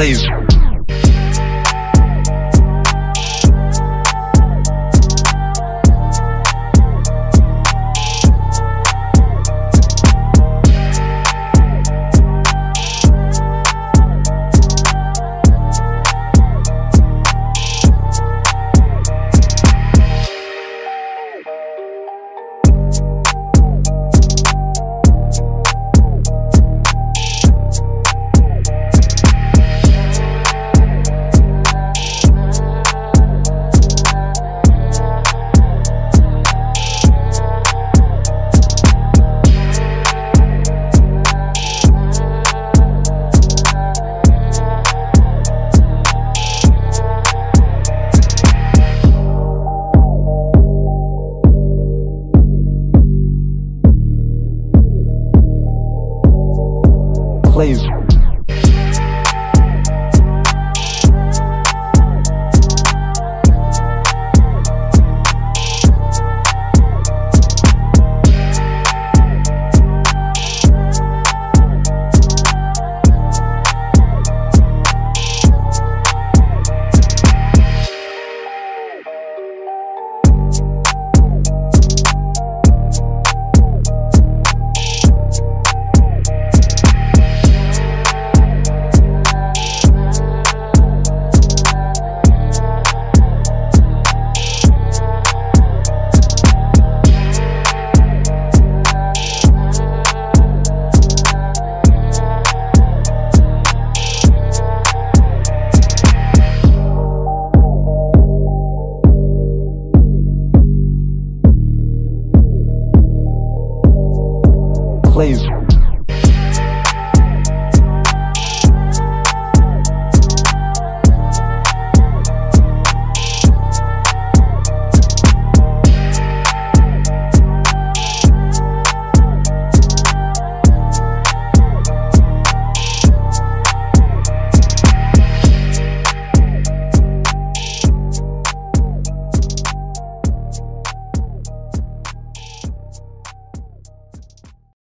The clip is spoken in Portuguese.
Plays. Plays. Plays.